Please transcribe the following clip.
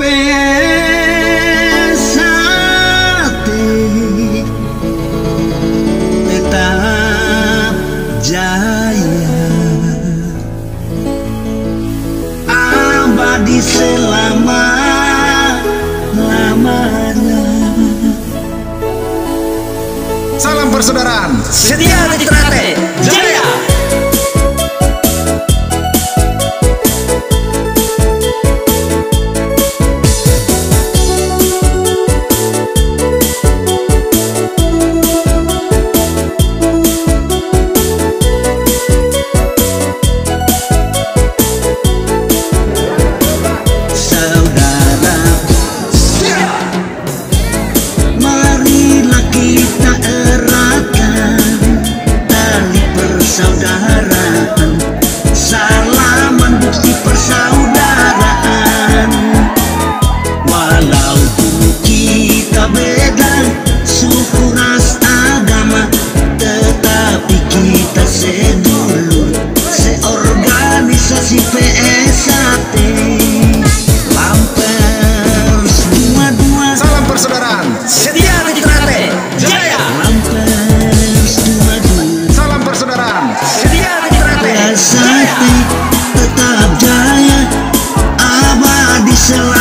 pesate tetap jaya. Abadi selama lamanya Salam persaudaraan. setia di dancing like